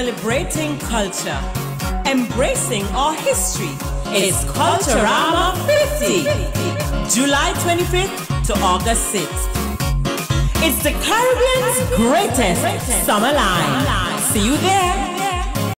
celebrating culture, embracing our history. It's Culturama 50, July 25th to August 6th. It's the Caribbean's greatest summer lime. See you there.